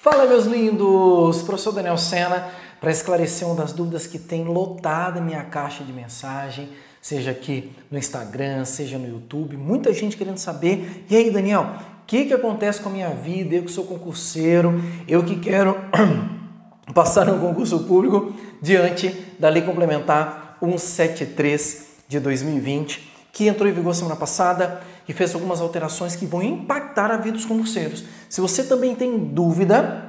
Fala, meus lindos! Professor Daniel Sena para esclarecer uma das dúvidas que tem lotado a minha caixa de mensagem, seja aqui no Instagram, seja no YouTube. Muita gente querendo saber. E aí, Daniel, o que, que acontece com a minha vida? Eu que sou concurseiro, eu que quero passar no concurso público diante da Lei Complementar 173 de 2020, que entrou em vigor semana passada e fez algumas alterações que vão impactar a vida dos concurseiros. Se você também tem dúvida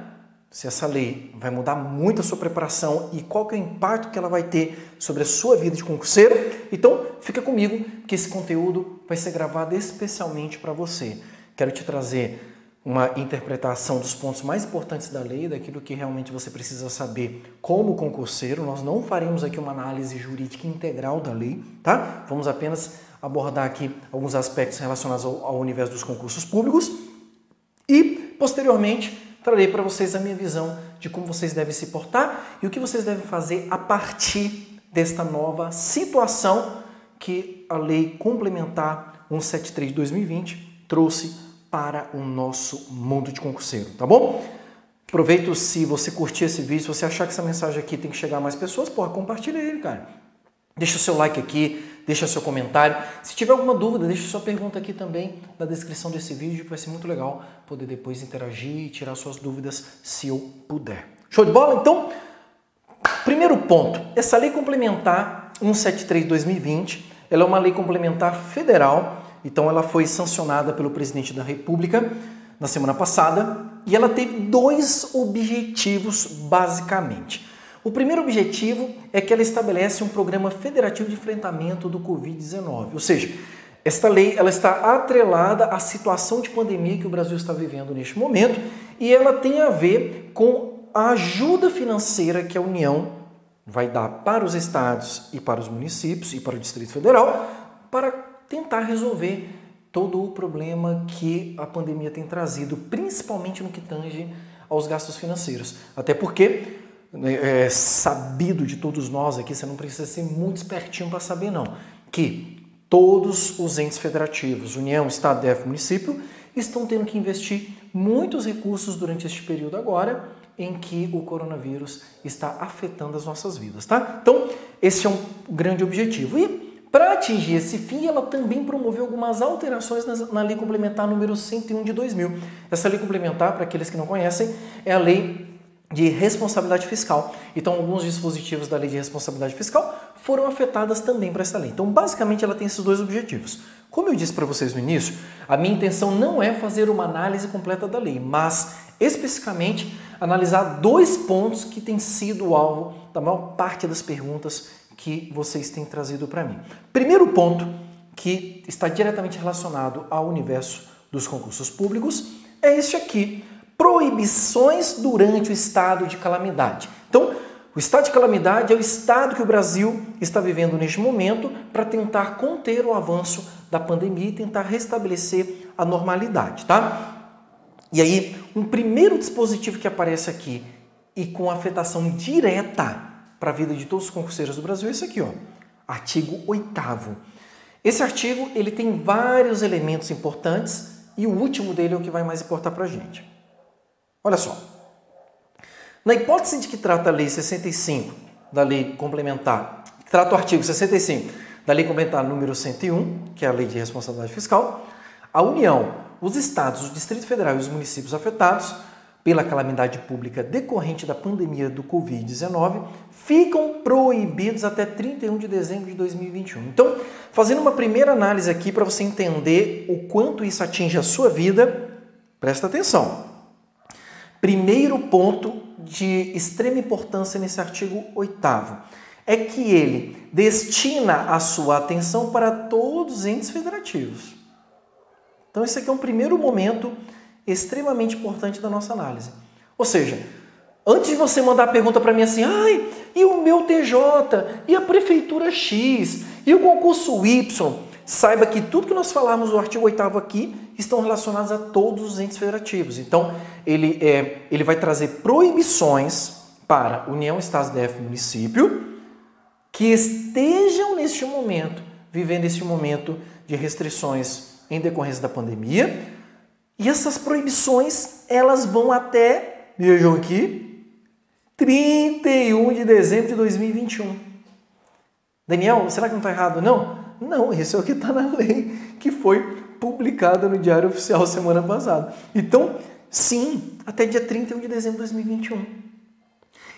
se essa lei vai mudar muito a sua preparação e qual que é o impacto que ela vai ter sobre a sua vida de concurseiro, então fica comigo que esse conteúdo vai ser gravado especialmente para você. Quero te trazer uma interpretação dos pontos mais importantes da lei, daquilo que realmente você precisa saber como concurseiro. Nós não faremos aqui uma análise jurídica integral da lei, tá? Vamos apenas abordar aqui alguns aspectos relacionados ao, ao universo dos concursos públicos e, posteriormente, trarei para vocês a minha visão de como vocês devem se portar e o que vocês devem fazer a partir desta nova situação que a Lei Complementar 173 de 2020 trouxe para o nosso mundo de concurseiro, tá bom? Aproveito se você curtir esse vídeo, se você achar que essa mensagem aqui tem que chegar a mais pessoas, porra, compartilha ele, cara. Deixa o seu like aqui, deixa seu comentário. Se tiver alguma dúvida, deixa sua pergunta aqui também na descrição desse vídeo, que vai ser muito legal poder depois interagir e tirar suas dúvidas se eu puder. Show de bola? Então, primeiro ponto, essa lei complementar 173/2020, ela é uma lei complementar federal, então ela foi sancionada pelo presidente da República na semana passada e ela teve dois objetivos basicamente. O primeiro objetivo é que ela estabelece um programa federativo de enfrentamento do Covid-19, ou seja, esta lei ela está atrelada à situação de pandemia que o Brasil está vivendo neste momento e ela tem a ver com a ajuda financeira que a União vai dar para os estados e para os municípios e para o Distrito Federal para tentar resolver todo o problema que a pandemia tem trazido, principalmente no que tange aos gastos financeiros. Até porque é, é sabido de todos nós aqui, você não precisa ser muito espertinho para saber não, que todos os entes federativos, União, Estado, DF, município, estão tendo que investir muitos recursos durante este período agora em que o coronavírus está afetando as nossas vidas, tá? Então, esse é um grande objetivo. E para atingir esse fim, ela também promoveu algumas alterações na Lei Complementar número 101 de 2000. Essa lei complementar, para aqueles que não conhecem, é a lei de responsabilidade fiscal. Então, alguns dispositivos da lei de responsabilidade fiscal foram afetadas também para essa lei. Então, basicamente, ela tem esses dois objetivos. Como eu disse para vocês no início, a minha intenção não é fazer uma análise completa da lei, mas especificamente analisar dois pontos que têm sido alvo da maior parte das perguntas que vocês têm trazido para mim. Primeiro ponto, que está diretamente relacionado ao universo dos concursos públicos, é este aqui, proibições durante o estado de calamidade. Então, o estado de calamidade é o estado que o Brasil está vivendo neste momento para tentar conter o avanço da pandemia e tentar restabelecer a normalidade, tá? E aí, um primeiro dispositivo que aparece aqui e com afetação direta para a vida de todos os concurseiros do Brasil é esse aqui, ó. Artigo 8 Esse artigo, ele tem vários elementos importantes e o último dele é o que vai mais importar para a gente. Olha só. Na hipótese de que trata a Lei 65 da Lei Complementar, que trata o artigo 65 da Lei Complementar número 101, que é a Lei de Responsabilidade Fiscal, a União, os estados, o Distrito Federal e os municípios afetados pela calamidade pública decorrente da pandemia do Covid-19 ficam proibidos até 31 de dezembro de 2021. Então, fazendo uma primeira análise aqui para você entender o quanto isso atinge a sua vida, presta atenção. Primeiro ponto de extrema importância nesse artigo 8 é que ele destina a sua atenção para todos os entes federativos. Então, esse aqui é um primeiro momento extremamente importante da nossa análise. Ou seja, antes de você mandar a pergunta para mim assim, ai, e o meu TJ, e a prefeitura X, e o concurso Y, saiba que tudo que nós falarmos no artigo 8 aqui estão relacionados a todos os entes federativos. Então, ele, é, ele vai trazer proibições para União, Estados, DF, município, que estejam neste momento, vivendo este momento de restrições em decorrência da pandemia. E essas proibições, elas vão até Vejam aqui, 31 de dezembro de 2021. Daniel, será que não está errado? Não? Não, isso é o que está na lei que foi publicada no Diário Oficial semana passada. Então, sim, até dia 31 de dezembro de 2021.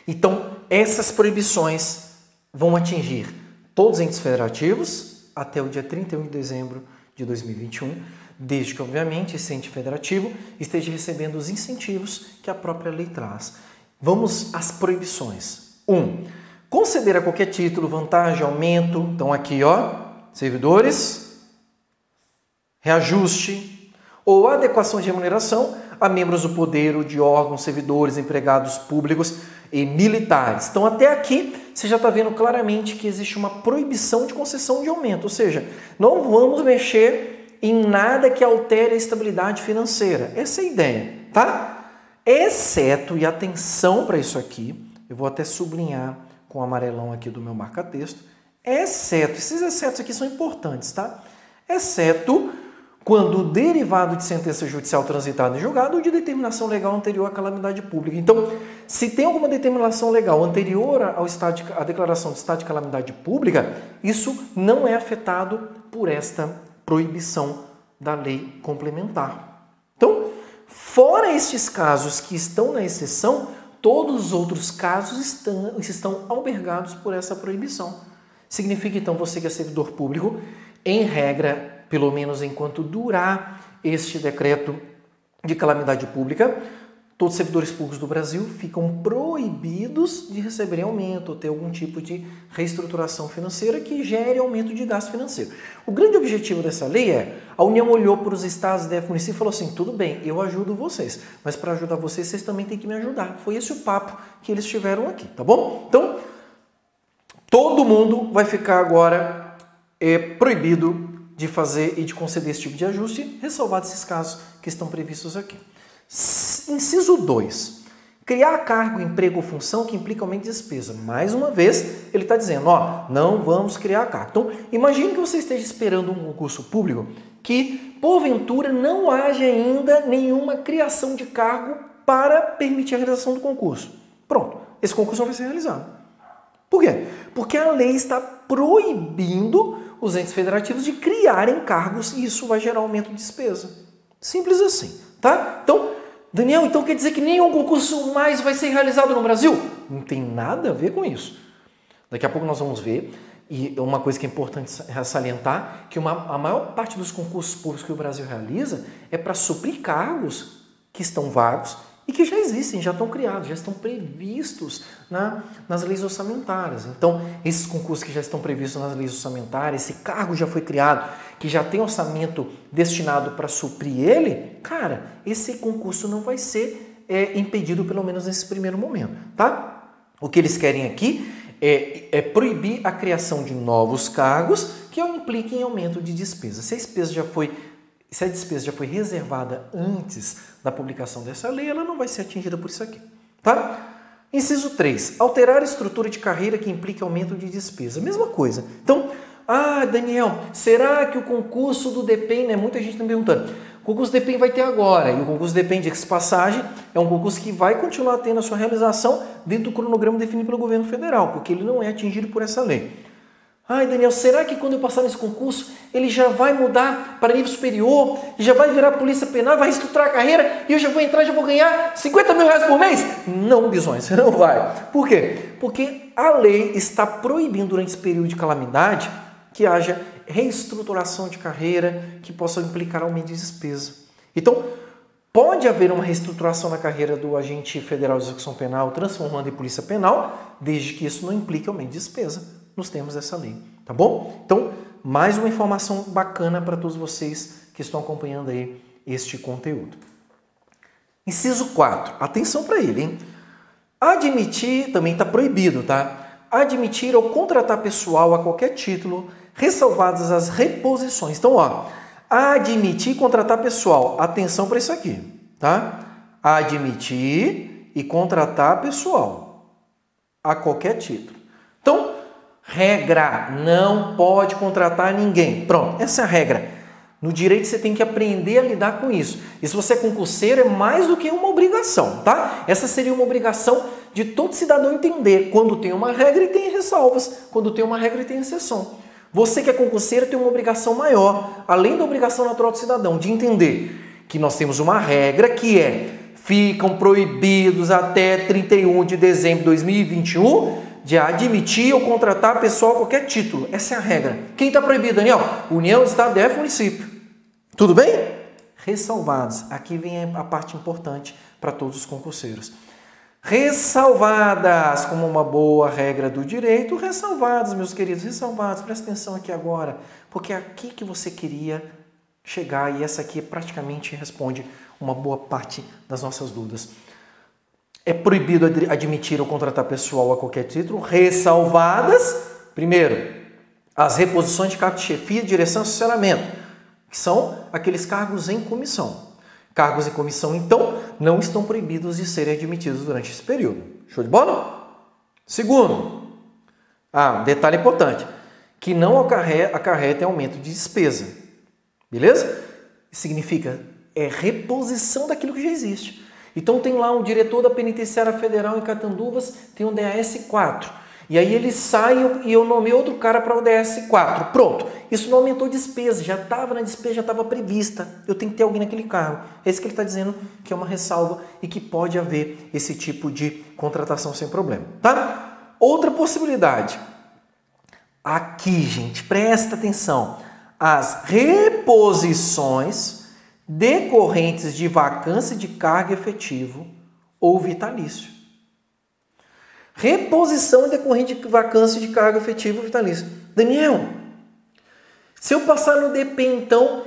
Então, essas proibições vão atingir todos os entes federativos até o dia 31 de dezembro de 2021, desde que, obviamente, esse ente federativo esteja recebendo os incentivos que a própria lei traz. Vamos às proibições. 1. Um, conceder a qualquer título vantagem, aumento. Então, aqui, ó, servidores, reajuste ou adequação de remuneração a membros do poder de órgãos, servidores, empregados públicos e militares. Então, até aqui, você já está vendo claramente que existe uma proibição de concessão de aumento, ou seja, não vamos mexer em nada que altere a estabilidade financeira. Essa é a ideia, tá? Exceto, e atenção para isso aqui, eu vou até sublinhar com o amarelão aqui do meu marca-texto, exceto, esses excetos aqui são importantes, tá? Exceto quando derivado de sentença judicial transitada em julgado ou de determinação legal anterior à calamidade pública. Então, se tem alguma determinação legal anterior ao estado de, à declaração de estado de calamidade pública, isso não é afetado por esta proibição da lei complementar. Então, fora estes casos que estão na exceção, todos os outros casos estão, estão albergados por essa proibição. Significa então você que é servidor público, em regra, pelo menos enquanto durar este decreto de calamidade pública, todos os servidores públicos do Brasil ficam proibidos de receberem aumento ou ter algum tipo de reestruturação financeira que gere aumento de gasto financeiro. O grande objetivo dessa lei é, a União olhou para os estados e municípios e falou assim, tudo bem, eu ajudo vocês, mas para ajudar vocês, vocês também têm que me ajudar. Foi esse o papo que eles tiveram aqui, tá bom? Então, todo mundo vai ficar agora é, proibido de fazer e de conceder esse tipo de ajuste, ressalvados esses casos que estão previstos aqui. Inciso 2. Criar cargo, emprego ou função que implica aumento de despesa. Mais uma vez, ele está dizendo, ó, não vamos criar cargo. Então, imagine que você esteja esperando um concurso público que, porventura, não haja ainda nenhuma criação de cargo para permitir a realização do concurso. Pronto, esse concurso não vai ser realizado. Por quê? Porque a lei está proibindo os entes federativos de criarem cargos e isso vai gerar aumento de despesa. Simples assim, tá? Então, Daniel, então quer dizer que nenhum concurso mais vai ser realizado no Brasil? Não tem nada a ver com isso. Daqui a pouco nós vamos ver, e uma coisa que é importante salientar, que uma, a maior parte dos concursos públicos que o Brasil realiza é para suprir cargos que estão vagos e que já existem, já estão criados, já estão previstos na, nas leis orçamentárias. Então, esses concursos que já estão previstos nas leis orçamentárias, esse cargo já foi criado, que já tem orçamento destinado para suprir ele, cara, esse concurso não vai ser é, impedido, pelo menos nesse primeiro momento, tá? O que eles querem aqui é, é proibir a criação de novos cargos que impliquem aumento de despesa. Se a despesa já foi se a despesa já foi reservada antes da publicação dessa lei, ela não vai ser atingida por isso aqui. Tá? Inciso 3. Alterar a estrutura de carreira que implique aumento de despesa. Mesma coisa. Então, ah, Daniel, será que o concurso do DEPEN, né? Muita gente está me perguntando. O concurso DEPEN vai ter agora, e o concurso DEPEN de passagem é um concurso que vai continuar tendo a sua realização dentro do cronograma definido pelo governo federal, porque ele não é atingido por essa lei. Ai, Daniel, será que quando eu passar nesse concurso ele já vai mudar para nível superior, já vai virar polícia penal, vai reestruturar a carreira e eu já vou entrar já vou ganhar 50 mil reais por mês? Não, bisões, não vai. Por quê? Porque a lei está proibindo durante esse período de calamidade que haja reestruturação de carreira que possa implicar aumento de despesa. Então, pode haver uma reestruturação na carreira do agente federal de execução penal, transformando em polícia penal, desde que isso não implique aumento de despesa nos termos dessa lei, tá bom? Então, mais uma informação bacana para todos vocês que estão acompanhando aí este conteúdo. Inciso 4, atenção para ele, hein? Admitir também está proibido, tá? Admitir ou contratar pessoal a qualquer título, ressalvadas as reposições. Então, ó, admitir e contratar pessoal. Atenção para isso aqui, tá? Admitir e contratar pessoal a qualquer título. Então, Regra, não pode contratar ninguém. Pronto, essa é a regra. No direito você tem que aprender a lidar com isso. E se você é concurseiro, é mais do que uma obrigação, tá? Essa seria uma obrigação de todo cidadão entender quando tem uma regra e tem ressalvas, quando tem uma regra e tem exceção. Você que é concurseiro tem uma obrigação maior, além da obrigação natural do cidadão, de entender que nós temos uma regra que é ficam proibidos até 31 de dezembro de 2021 de admitir ou contratar pessoal a qualquer título. Essa é a regra. Quem está proibido, Daniel? União, Estado, DF, município. Tudo bem? Ressalvados. Aqui vem a parte importante para todos os concurseiros. Ressalvadas, como uma boa regra do direito, ressalvadas, meus queridos, ressalvadas. Presta atenção aqui agora, porque é aqui que você queria chegar e essa aqui praticamente responde uma boa parte das nossas dúvidas. É proibido admitir ou contratar pessoal a qualquer título, ressalvadas, primeiro, as reposições de cargo de chefia, direção e assessoramento, que são aqueles cargos em comissão. Cargos em comissão, então, não estão proibidos de serem admitidos durante esse período. Show de bola? Segundo, ah, detalhe importante, que não acarreta aumento de despesa. Beleza? Significa é reposição daquilo que já existe. Então tem lá um diretor da Penitenciária Federal em Catanduvas, tem um DAS 4. E aí ele sai e eu nomeei outro cara para o DS 4. Pronto. Isso não aumentou despesa, já estava na despesa, já estava prevista. Eu tenho que ter alguém naquele cargo. É isso que ele está dizendo que é uma ressalva e que pode haver esse tipo de contratação sem problema. Tá? Outra possibilidade. Aqui, gente, presta atenção. As reposições decorrentes de vacância de cargo efetivo ou vitalício. Reposição decorrente de vacância de cargo efetivo ou vitalício. Daniel, se eu passar no DP, então,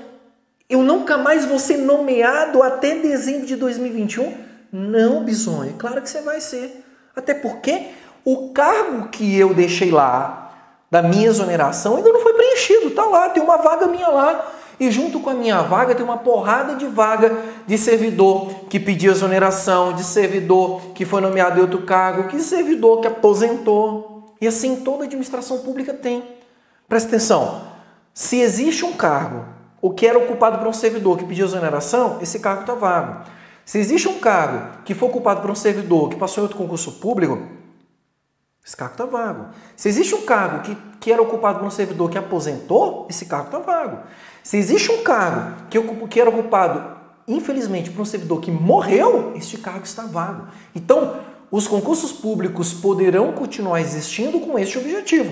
eu nunca mais vou ser nomeado até dezembro de 2021? Não, Bisonho, é claro que você vai ser. Até porque o cargo que eu deixei lá, da minha exoneração, ainda não foi preenchido. Tá lá, tem uma vaga minha lá. E junto com a minha vaga tem uma porrada de vaga de servidor que pediu exoneração, de servidor que foi nomeado em outro cargo, que servidor que aposentou. E assim toda administração pública tem. Presta atenção. Se existe um cargo, o que era ocupado por um servidor que pediu exoneração, esse cargo está vago. Se existe um cargo que foi ocupado por um servidor que passou em outro concurso público, esse cargo está vago. Se existe um cargo que, que era ocupado por um servidor que aposentou, esse cargo está vago. Se existe um cargo que, que era ocupado, infelizmente, por um servidor que morreu, este cargo está vago. Então, os concursos públicos poderão continuar existindo com este objetivo.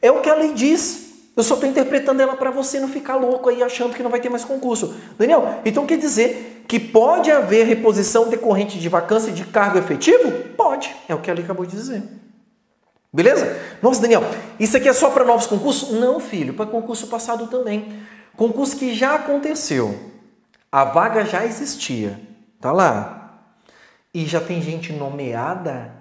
É o que a lei diz. Eu só estou interpretando ela para você não ficar louco aí achando que não vai ter mais concurso. Daniel, então quer dizer que pode haver reposição decorrente de vacância de cargo efetivo? Pode. É o que a lei acabou de dizer. Beleza? Nossa, Daniel, isso aqui é só para novos concursos? Não, filho, para concurso passado também. Concurso que já aconteceu. A vaga já existia. Tá lá. E já tem gente nomeada.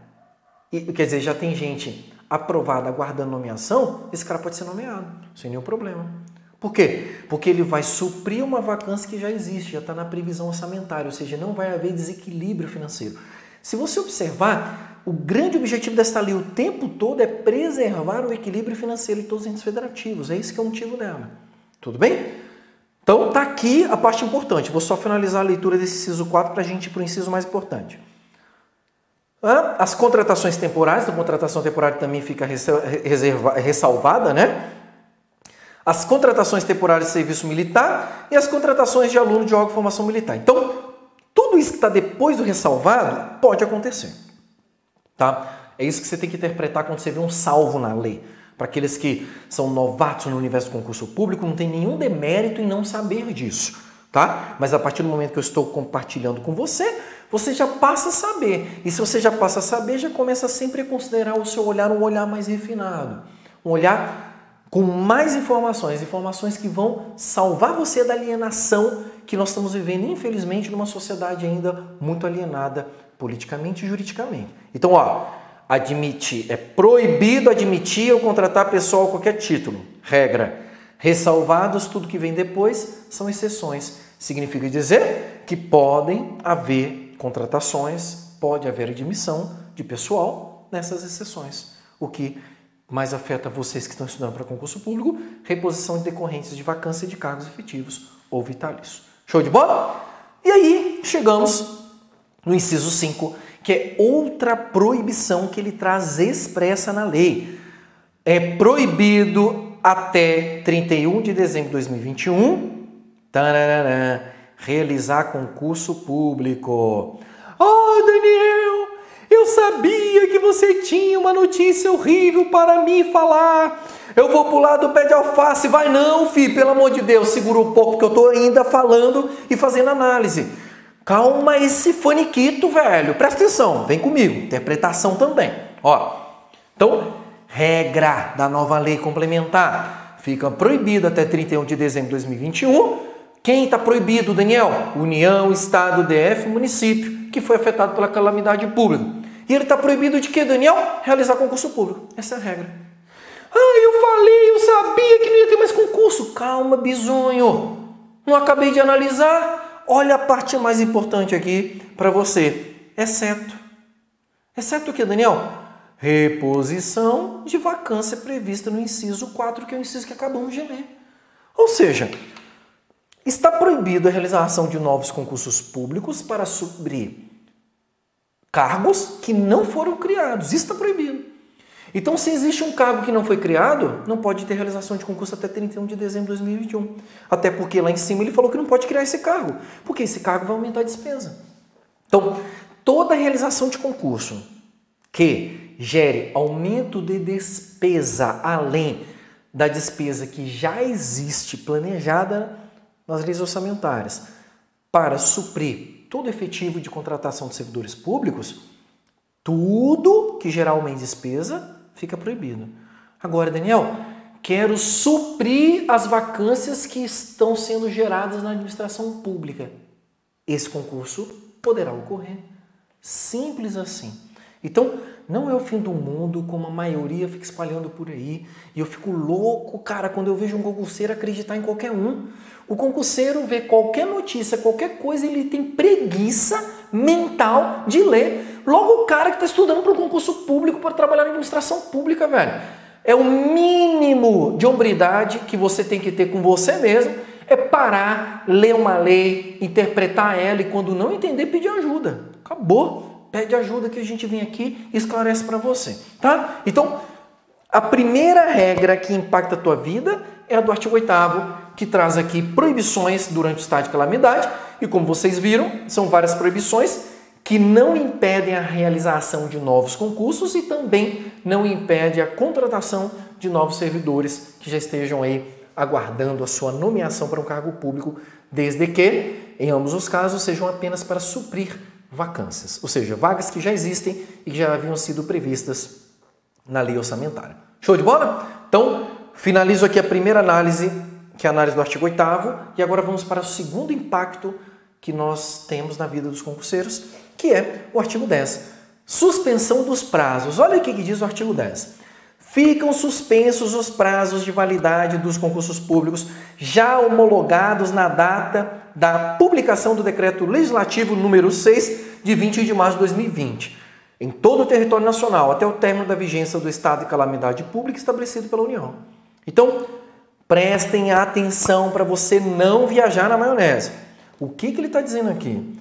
E, quer dizer, já tem gente aprovada aguardando nomeação. Esse cara pode ser nomeado, sem nenhum problema. Por quê? Porque ele vai suprir uma vacância que já existe, já está na previsão orçamentária, ou seja, não vai haver desequilíbrio financeiro. Se você observar, o grande objetivo desta lei o tempo todo é preservar o equilíbrio financeiro de todos os entes federativos. É isso que é o motivo dela. Tudo bem? Então tá aqui a parte importante. Vou só finalizar a leitura desse inciso 4 para a gente ir para o inciso mais importante. As contratações temporárias, a contratação temporária também fica reserva, ressalvada, né? As contratações temporárias de serviço militar e as contratações de aluno de órgão de formação militar. Então, tudo isso que está depois do ressalvado pode acontecer. Tá? É isso que você tem que interpretar quando você vê um salvo na lei. Para aqueles que são novatos no universo do concurso público, não tem nenhum demérito em não saber disso, tá? Mas a partir do momento que eu estou compartilhando com você, você já passa a saber. E se você já passa a saber, já começa sempre a considerar o seu olhar um olhar mais refinado, um olhar com mais informações, informações que vão salvar você da alienação que nós estamos vivendo, infelizmente, numa sociedade ainda muito alienada politicamente e juridicamente. Então, ó, admitir, é proibido admitir ou contratar pessoal a qualquer título. Regra. Ressalvados tudo que vem depois são exceções. Significa dizer que podem haver contratações, pode haver admissão de pessoal nessas exceções. O que mais afeta vocês que estão estudando para concurso público, reposição de decorrentes de vacância de cargos efetivos ou vitalício. Show de bola? E aí chegamos no inciso 5, que é outra proibição que ele traz expressa na lei. É proibido até 31 de dezembro de 2021 tarará, realizar concurso público. Oh, Daniel, eu sabia que você tinha uma notícia horrível para me falar. Eu vou pular do pé de alface. Vai não, filho, pelo amor de Deus, segura um pouco, porque eu estou ainda falando e fazendo análise. Calma esse faniquito, velho. Presta atenção, vem comigo. Interpretação também. Ó, então, regra da nova lei complementar. Fica proibido até 31 de dezembro de 2021. Quem está proibido, Daniel? União, Estado, DF, município, que foi afetado pela calamidade pública. E ele está proibido de quê, Daniel? Realizar concurso público. Essa é a regra. Ah, eu falei, eu sabia que não ia ter mais concurso. Calma, bisonho. Não acabei de analisar. Olha a parte mais importante aqui para você. Exceto. Exceto o que, Daniel? Reposição de vacância prevista no inciso 4, que é o inciso que acabamos de ler. Ou seja, está proibido a realização de novos concursos públicos para suprir cargos que não foram criados. Isso está proibido. Então, se existe um cargo que não foi criado, não pode ter realização de concurso até 31 de dezembro de 2021. Até porque lá em cima ele falou que não pode criar esse cargo, porque esse cargo vai aumentar a despesa. Então, toda realização de concurso que gere aumento de despesa além da despesa que já existe planejada nas leis orçamentárias para suprir todo efetivo de contratação de servidores públicos, tudo que gerar aumento de despesa fica proibido. Agora, Daniel, quero suprir as vacâncias que estão sendo geradas na administração pública. Esse concurso poderá ocorrer. Simples assim. Então, não é o fim do mundo, como a maioria fica espalhando por aí. E eu fico louco, cara, quando eu vejo um concurseiro acreditar em qualquer um. O concurseiro vê qualquer notícia, qualquer coisa, ele tem preguiça mental de ler Logo o cara que está estudando para o concurso público para trabalhar na administração pública, velho. É o mínimo de hombridade que você tem que ter com você mesmo, é parar, ler uma lei, interpretar ela e quando não entender, pedir ajuda. Acabou. Pede ajuda que a gente vem aqui e esclarece para você, tá? Então, a primeira regra que impacta a tua vida é a do artigo 8 que traz aqui proibições durante o estado de calamidade, e como vocês viram, são várias proibições que não impedem a realização de novos concursos e também não impede a contratação de novos servidores que já estejam aí aguardando a sua nomeação para um cargo público, desde que, em ambos os casos, sejam apenas para suprir vacâncias, ou seja, vagas que já existem e que já haviam sido previstas na lei orçamentária. Show de bola? Então, finalizo aqui a primeira análise, que é a análise do artigo 8 e agora vamos para o segundo impacto que nós temos na vida dos concurseiros, que é o artigo 10. Suspensão dos prazos. Olha o que diz o artigo 10. Ficam suspensos os prazos de validade dos concursos públicos já homologados na data da publicação do decreto legislativo número 6 de 20 de março de 2020, em todo o território nacional, até o término da vigência do estado de calamidade pública estabelecido pela União. Então, prestem atenção para você não viajar na maionese. O que, que ele está dizendo aqui?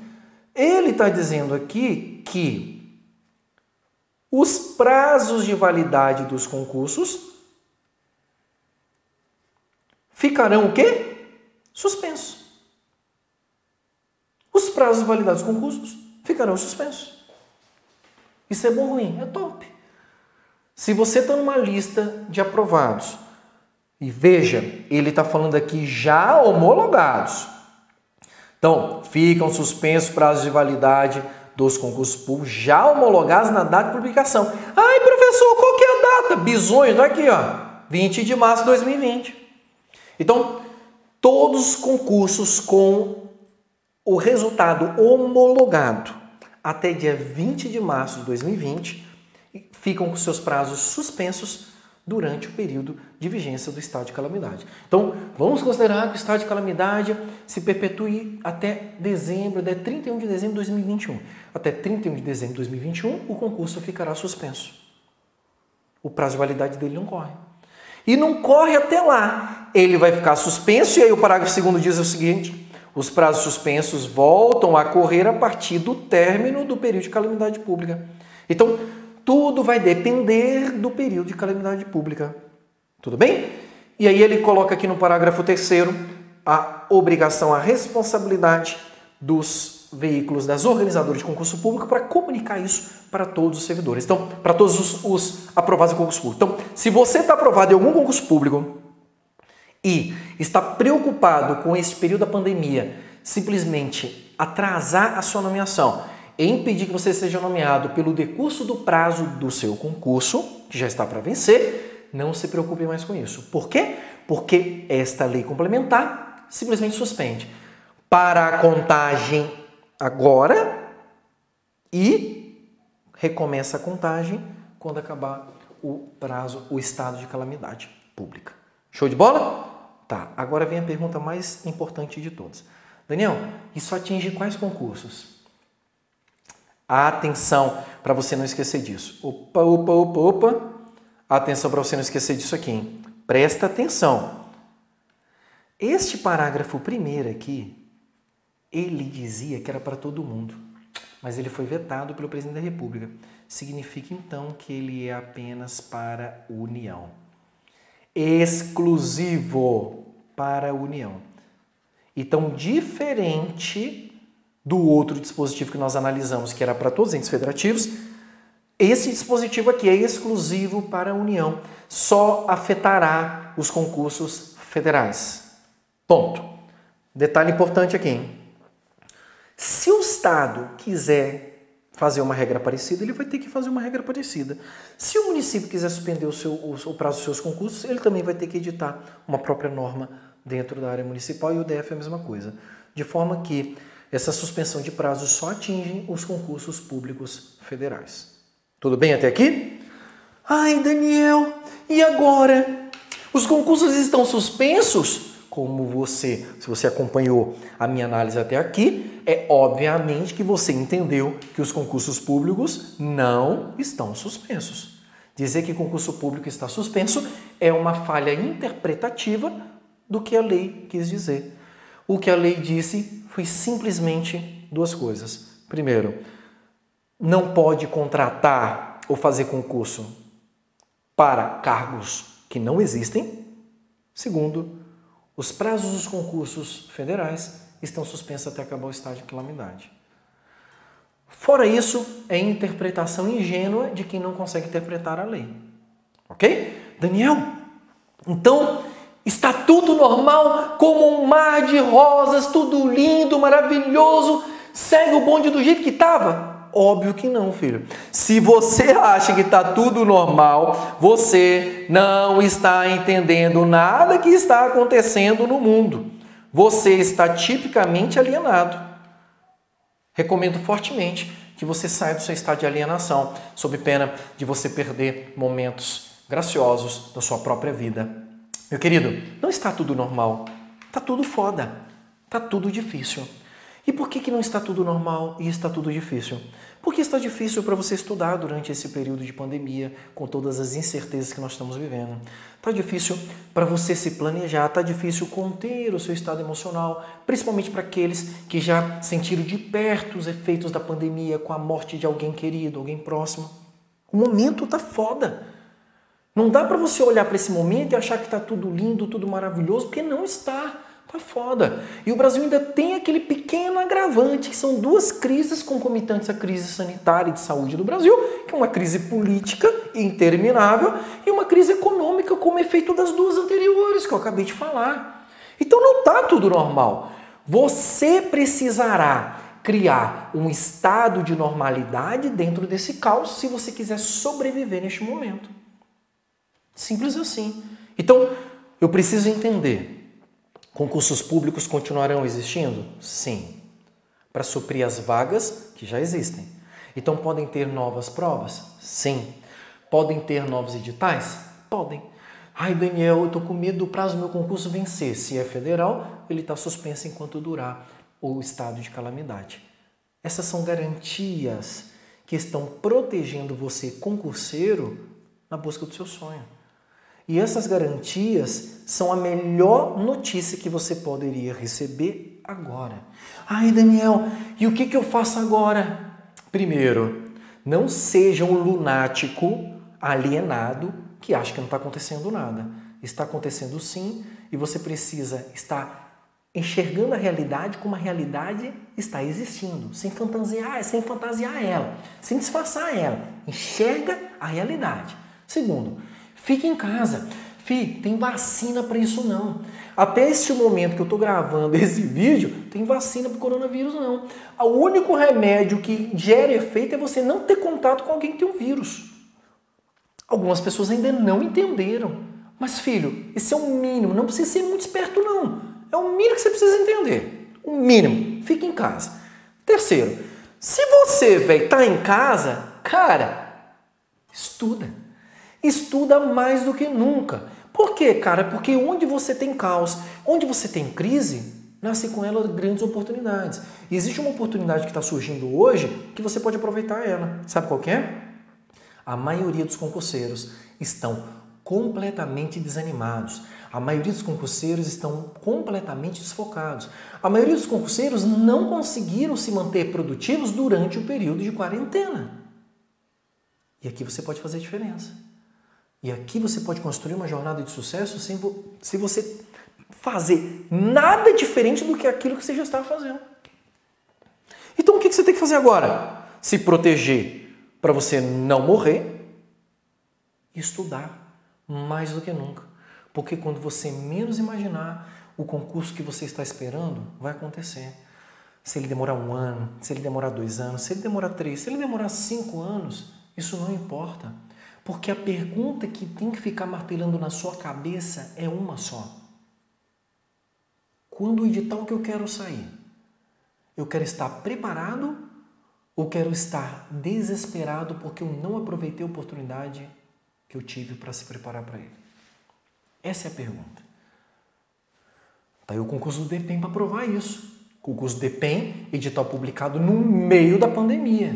Ele está dizendo aqui que os prazos de validade dos concursos ficarão o quê? Suspensos. Os prazos de validade dos concursos ficarão suspensos. Isso é bom ou ruim? É top. Se você está numa lista de aprovados, e veja, ele está falando aqui já homologados. Então, ficam suspensos prazos de validade dos concursos públicos já homologados na data de publicação. Ai, professor, qual que é a data? Bisonho, tá aqui, ó. 20 de março de 2020. Então, todos os concursos com o resultado homologado até dia 20 de março de 2020 ficam com seus prazos suspensos durante o período de vigência do estado de calamidade. Então, vamos considerar que o estado de calamidade se perpetue até dezembro, até 31 de dezembro de 2021. Até 31 de dezembro de 2021, o concurso ficará suspenso. O prazo de validade dele não corre. e não corre até lá, ele vai ficar suspenso, e aí o parágrafo segundo diz o seguinte: os prazos suspensos voltam a correr a partir do término do período de calamidade pública. Então, tudo vai depender do período de calamidade pública. Tudo bem? E aí ele coloca aqui no parágrafo terceiro a obrigação, a responsabilidade dos veículos, das organizadoras de concurso público para comunicar isso para todos os servidores. Então, para todos os, os aprovados em concurso público. Então, se você está aprovado em algum concurso público e está preocupado com esse período da pandemia, simplesmente atrasar a sua nomeação impedir que você seja nomeado pelo decurso do prazo do seu concurso, que já está para vencer, não se preocupe mais com isso. Por quê? Porque esta lei complementar simplesmente suspende. Para a contagem agora e recomeça a contagem quando acabar o prazo, o estado de calamidade pública. Show de bola? Tá, agora vem a pergunta mais importante de todas. Daniel, isso atinge quais concursos? Atenção para você não esquecer disso. Opa, opa, opa, opa. Atenção para você não esquecer disso aqui. Hein? Presta atenção. Este parágrafo primeiro aqui, ele dizia que era para todo mundo, mas ele foi vetado pelo presidente da República. Significa então que ele é apenas para União. Exclusivo para a União. Então, diferente do outro dispositivo que nós analisamos, que era para todos os entes federativos, esse dispositivo aqui é exclusivo para a União, só afetará os concursos federais. Ponto. Detalhe importante aqui. Hein? Se o Estado quiser fazer uma regra parecida, ele vai ter que fazer uma regra parecida. Se o município quiser suspender o, seu, o prazo dos seus concursos, ele também vai ter que editar uma própria norma dentro da área municipal e o DF é a mesma coisa. De forma que essa suspensão de prazos só atinge os concursos públicos federais. Tudo bem até aqui? Ai, Daniel, e agora? Os concursos estão suspensos? como você, se você acompanhou a minha análise até aqui, é obviamente que você entendeu que os concursos públicos não estão suspensos. Dizer que concurso público está suspenso é uma falha interpretativa do que a lei quis dizer. O que a lei disse foi simplesmente duas coisas. Primeiro, não pode contratar ou fazer concurso para cargos que não existem. Segundo, os prazos dos concursos federais estão suspensos até acabar o estágio de calamidade. Fora isso, é interpretação ingênua de quem não consegue interpretar a lei. Ok? Daniel, então está tudo normal, como um mar de rosas, tudo lindo, maravilhoso, segue o bonde do jeito que estava? Óbvio que não, filho. Se você acha que está tudo normal, você não está entendendo nada que está acontecendo no mundo. Você está tipicamente alienado. Recomendo fortemente que você saia do seu estado de alienação, sob pena de você perder momentos graciosos da sua própria vida. Meu querido, não está tudo normal. Está tudo foda. Está tudo difícil. E por que, que não está tudo normal e está tudo difícil? Porque está difícil para você estudar durante esse período de pandemia, com todas as incertezas que nós estamos vivendo. Está difícil para você se planejar, está difícil conter o seu estado emocional, principalmente para aqueles que já sentiram de perto os efeitos da pandemia com a morte de alguém querido, alguém próximo. O momento está foda. Não dá para você olhar para esse momento e achar que está tudo lindo, tudo maravilhoso, porque não está. Tá foda. E o Brasil ainda tem aquele pequeno agravante, que são duas crises concomitantes à crise sanitária e de saúde do Brasil, que é uma crise política interminável e uma crise econômica como efeito das duas anteriores que eu acabei de falar. Então não está tudo normal. Você precisará criar um estado de normalidade dentro desse caos se você quiser sobreviver neste momento. Simples assim. Então, eu preciso entender Concursos públicos continuarão existindo? Sim. Para suprir as vagas que já existem. Então podem ter novas provas? Sim. Podem ter novos editais? Podem. Ai, Daniel, eu estou com medo do prazo do meu concurso vencer. Se é federal, ele está suspenso enquanto durar o estado de calamidade. Essas são garantias que estão protegendo você, concurseiro, na busca do seu sonho. E essas garantias são a melhor notícia que você poderia receber agora. Ai, Daniel, e o que, que eu faço agora? Primeiro, não seja um lunático alienado que acha que não está acontecendo nada. Está acontecendo sim, e você precisa estar enxergando a realidade como a realidade está existindo, sem fantasiar, sem fantasiar ela, sem disfarçar ela. Enxerga a realidade. Segundo, fique em casa. Fi, tem vacina para isso não. Até este momento que eu estou gravando esse vídeo, tem vacina para o coronavírus não. O único remédio que gera efeito é você não ter contato com alguém que tem um vírus. Algumas pessoas ainda não entenderam. Mas filho, esse é o mínimo, não precisa ser muito esperto não. É o mínimo que você precisa entender. O mínimo. Fique em casa. Terceiro, se você, velho, está em casa, cara, estuda. Estuda mais do que nunca. Por quê, cara? Porque onde você tem caos, onde você tem crise, nasce com ela grandes oportunidades. E existe uma oportunidade que está surgindo hoje que você pode aproveitar ela. Sabe qual é? A maioria dos concurseiros estão completamente desanimados. A maioria dos concurseiros estão completamente desfocados. A maioria dos concurseiros não conseguiram se manter produtivos durante o período de quarentena. E aqui você pode fazer diferença. E aqui você pode construir uma jornada de sucesso sem vo se você fazer nada diferente do que aquilo que você já estava fazendo. Então o que você tem que fazer agora? Se proteger para você não morrer e estudar mais do que nunca. Porque quando você menos imaginar, o concurso que você está esperando vai acontecer. Se ele demorar um ano, se ele demorar dois anos, se ele demorar três, se ele demorar cinco anos, isso não importa. Porque a pergunta que tem que ficar martelando na sua cabeça é uma só. Quando o edital que eu quero sair, eu quero estar preparado ou quero estar desesperado porque eu não aproveitei a oportunidade que eu tive para se preparar para ele? Essa é a pergunta. Está aí o concurso do DEPEN para provar isso. Concurso do DEPEN, edital publicado no meio da pandemia.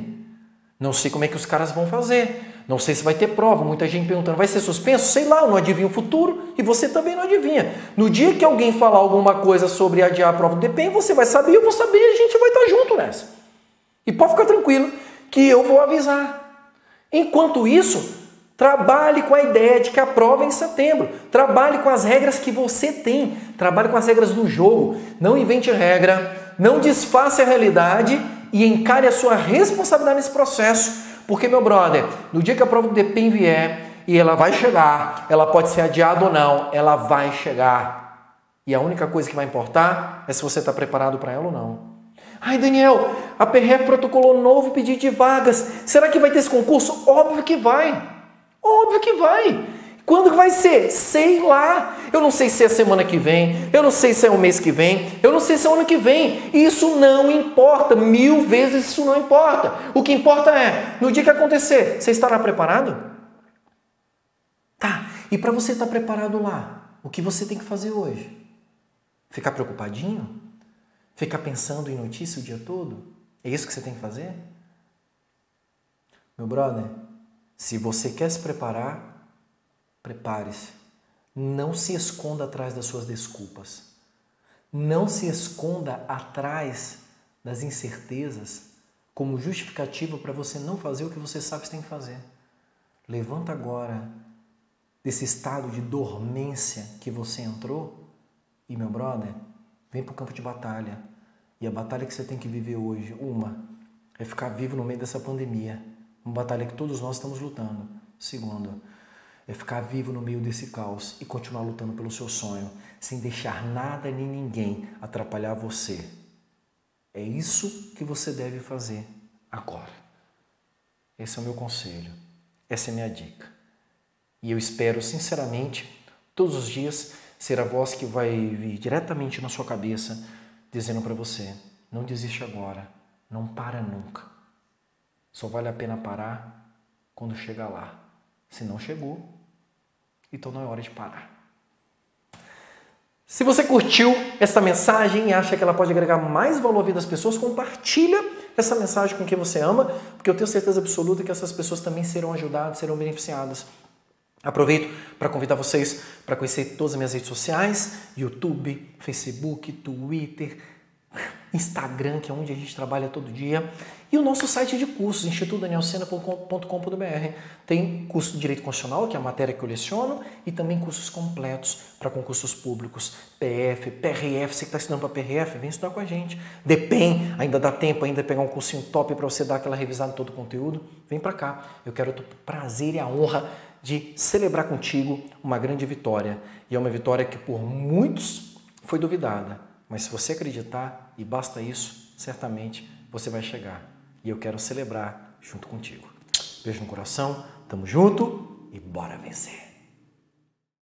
Não sei como é que os caras vão fazer. Não sei se vai ter prova. Muita gente perguntando, vai ser suspenso? Sei lá, eu não adivinho o futuro e você também não adivinha. No dia que alguém falar alguma coisa sobre adiar a prova do DEPEN, você vai saber, eu vou saber e a gente vai estar junto nessa. E pode ficar tranquilo que eu vou avisar. Enquanto isso, Trabalhe com a ideia de que a prova é em setembro. Trabalhe com as regras que você tem. Trabalhe com as regras do jogo. Não invente regra, não disfarce a realidade e encare a sua responsabilidade nesse processo. Porque, meu brother, no dia que a prova do DPEM vier e ela vai chegar, ela pode ser adiada ou não, ela vai chegar. E a única coisa que vai importar é se você está preparado para ela ou não. Ai, Daniel, a PRF protocolou novo pedido de vagas. Será que vai ter esse concurso? Óbvio que vai. Óbvio que vai. Quando vai ser? Sei lá. Eu não sei se é semana que vem, eu não sei se é o mês que vem, eu não sei se é o ano que vem. Isso não importa. Mil vezes isso não importa. O que importa é, no dia que acontecer, você estará preparado? Tá. E para você estar preparado lá, o que você tem que fazer hoje? Ficar preocupadinho? Ficar pensando em notícia o dia todo? É isso que você tem que fazer? Meu brother, se você quer se preparar, prepare-se. Não se esconda atrás das suas desculpas. Não se esconda atrás das incertezas como justificativa para você não fazer o que você sabe que tem que fazer. Levanta agora desse estado de dormência que você entrou e, meu brother, vem para o campo de batalha. E a batalha que você tem que viver hoje, uma, é ficar vivo no meio dessa pandemia. Uma batalha que todos nós estamos lutando. Segunda, é ficar vivo no meio desse caos e continuar lutando pelo seu sonho, sem deixar nada nem ninguém atrapalhar você. É isso que você deve fazer agora. Esse é o meu conselho, essa é a minha dica. E eu espero, sinceramente, todos os dias ser a voz que vai vir diretamente na sua cabeça, dizendo para você: não desiste agora, não para nunca. Só vale a pena parar quando chegar lá. Se não chegou, então não é hora de parar. Se você curtiu essa mensagem e acha que ela pode agregar mais valor à vida das pessoas, compartilha essa mensagem com quem você ama, porque eu tenho certeza absoluta que essas pessoas também serão ajudadas, serão beneficiadas. Aproveito para convidar vocês para conhecer todas as minhas redes sociais: YouTube, Facebook, Twitter, Instagram, que é onde a gente trabalha todo dia, e o nosso site de cursos, institutodanielcena.com.br. Tem curso de Direito Constitucional, que é a matéria que eu leciono, e também cursos completos para concursos públicos, PF, PRF. Você que está estudando para PRF, vem estudar com a gente. DEPEN, ainda dá tempo ainda pegar um cursinho top para você dar aquela revisada em todo o conteúdo. Vem para cá. Eu quero o prazer e a honra de celebrar contigo uma grande vitória. E é uma vitória que por muitos foi duvidada. Mas se você acreditar, e basta isso, certamente você vai chegar. E eu quero celebrar junto contigo. Beijo no coração, tamo junto e bora vencer!